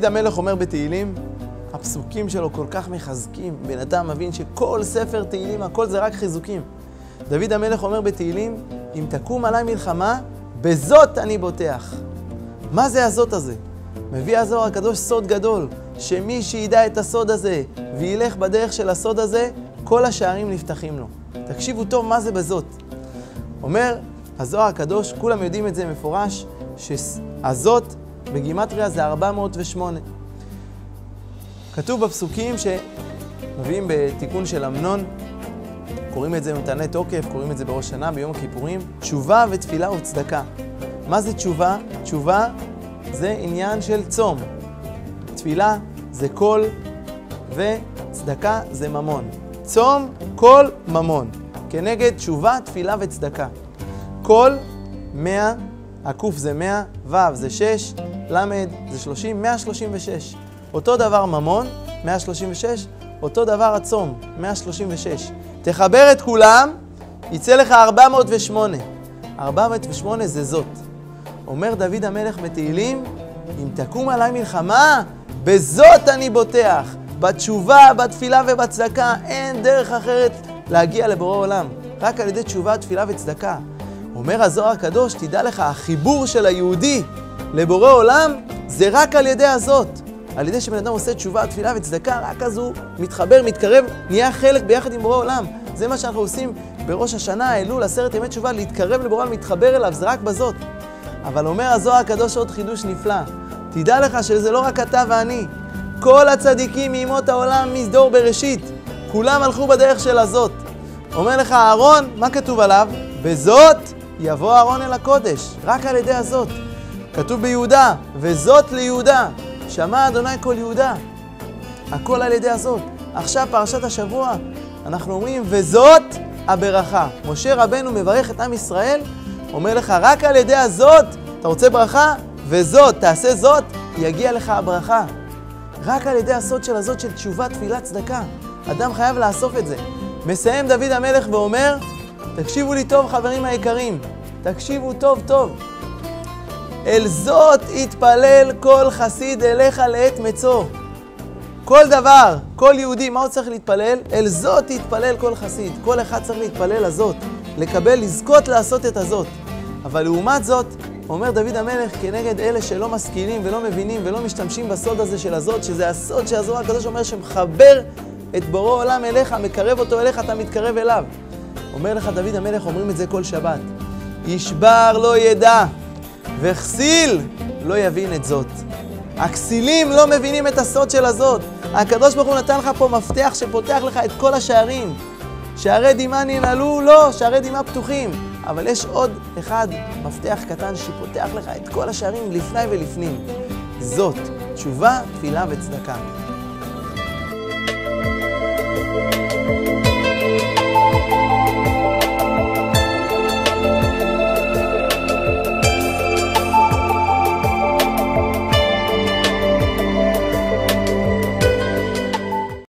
דוד המלך אומר בתהילים, הפסוקים שלו כל כך מחזקים. בן אדם מבין שכל ספר תהילים, הכל זה רק חיזוקים. דוד המלך אומר בתהילים, אם תקום עליי מלחמה, בזאת אני בוטח. מה זה הזאת הזה? מביא הזוהר הקדוש סוד גדול, שמי שידע את הסוד הזה וילך בדרך של הסוד הזה, כל השערים נפתחים לו. תקשיבו טוב מה זה בזאת. אומר הזוהר הקדוש, כולם יודעים את זה מפורש, שהזאת בגימטריה זה 408. כתוב בפסוקים שמביאים בתיקון של אמנון, קוראים את זה במתני תוקף, קוראים את זה בראש שנה, ביום הכיפורים, תשובה ותפילה וצדקה. מה זה תשובה? תשובה זה עניין של צום. תפילה זה קול וצדקה זה ממון. צום, קול, ממון. כנגד תשובה, תפילה וצדקה. קול, 100, הקוף זה 100, ו' זה 6, ל' זה 30, 136. אותו דבר ממון, 136, אותו דבר הצום, 136. תחבר את כולם, יצא לך 408. 408 זה זאת. אומר דוד המלך בתהילים, אם תקום עליי מלחמה, בזאת אני בוטח. בתשובה, בתפילה ובצדקה, אין דרך אחרת להגיע לבורא עולם. רק על ידי תשובה, תפילה וצדקה. אומר הזוהר הקדוש, תדע לך, החיבור של היהודי לבורא עולם זה רק על ידי הזאת. על ידי שבן אדם עושה תשובה, תפילה וצדקה, רק אז הוא מתחבר, מתקרב, נהיה חלק ביחד עם בורא עולם. זה מה שאנחנו עושים בראש השנה, אלול, עשרת ימי תשובה, להתקרב לבורא עולם, להתחבר אליו, זה רק בזאת. אבל אומר הזוהר הקדוש עוד חידוש נפלא. תדע לך שזה לא רק אתה ואני. כל הצדיקים מימות העולם מסדור בראשית, כולם הלכו בדרך של הזאת. אומר לך אהרון, מה כתוב עליו? בזאת יבוא אהרון אל הקודש, רק על ידי הזאת. כתוב ביהודה, וזאת ליהודה. שמע אדוני כל יהודה. הכל על ידי הזאת. עכשיו, פרשת השבוע, אנחנו אומרים, וזאת הברכה. משה רבנו מברך את עם ישראל, אומר לך, רק על ידי הזאת, אתה רוצה ברכה? וזאת, תעשה זאת, יגיע לך הברכה. רק על ידי הסוד של הזאת של תשובה, תפילה, צדקה. אדם חייב לאסוף את זה. מסיים דוד המלך ואומר, תקשיבו לי טוב, חברים היקרים, תקשיבו טוב טוב. אל זאת יתפלל כל חסיד אליך לעת מצוא. כל דבר, כל יהודי, מה הוא צריך להתפלל? אל זאת יתפלל כל חסיד. כל אחד צריך להתפלל לזאת, לקבל, לזכות לעשות את הזאת. אבל לעומת זאת, אומר דוד המלך כנגד אלה שלא משכילים ולא מבינים ולא משתמשים בסוד הזה של הזאת, שזה הסוד שהזוהר הקדוש אומר שמחבר את בורא עולם אליך, מקרב אותו אליך, אתה מתקרב אליו. אומר לך דוד המלך, אומרים את זה כל שבת. ישבר לא ידע, וכסיל לא יבין את זאת. הכסילים לא מבינים את הסוד של הזאת. הקדוש ברוך הוא נתן לך פה מפתח שפותח לך את כל השערים. שערי דמעה ננעלו? לא, שערי דמעה פתוחים. אבל יש עוד אחד, מפתח קטן, שפותח לך את כל השערים לפני ולפנים. זאת תשובה, תפילה וצדקה.